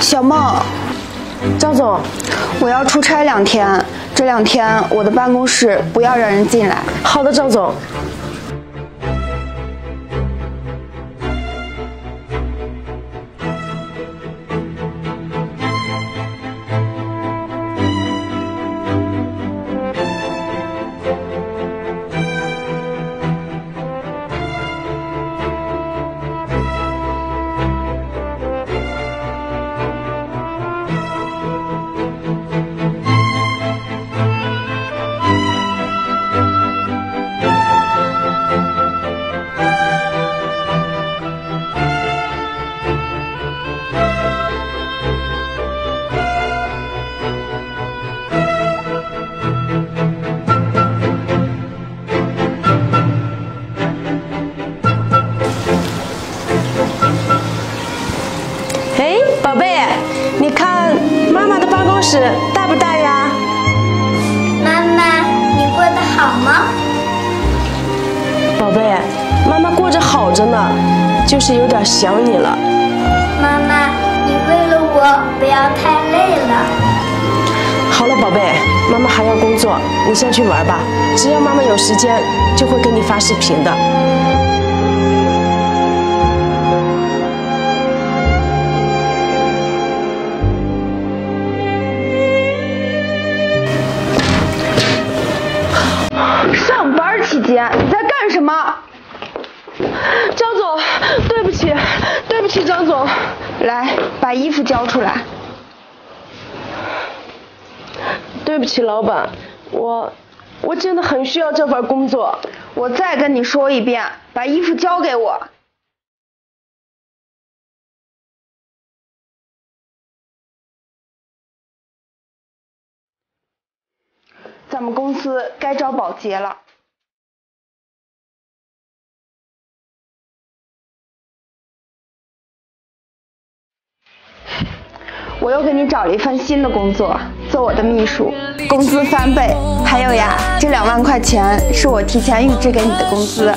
小梦，赵总，我要出差两天，这两天我的办公室不要让人进来。好的，赵总。妈的办公室大不大呀？妈妈，你过得好吗？宝贝，妈妈过着好着呢，就是有点想你了。妈妈，你为了我不要太累了。好了，宝贝，妈妈还要工作，你先去玩吧。只要妈妈有时间，就会给你发视频的。姐你在干什么？张总，对不起，对不起，张总。来，把衣服交出来。对不起，老板，我我真的很需要这份工作。我再跟你说一遍，把衣服交给我。咱们公司该招保洁了。我又给你找了一份新的工作，做我的秘书，工资翻倍。还有呀，这两万块钱是我提前预支给你的工资。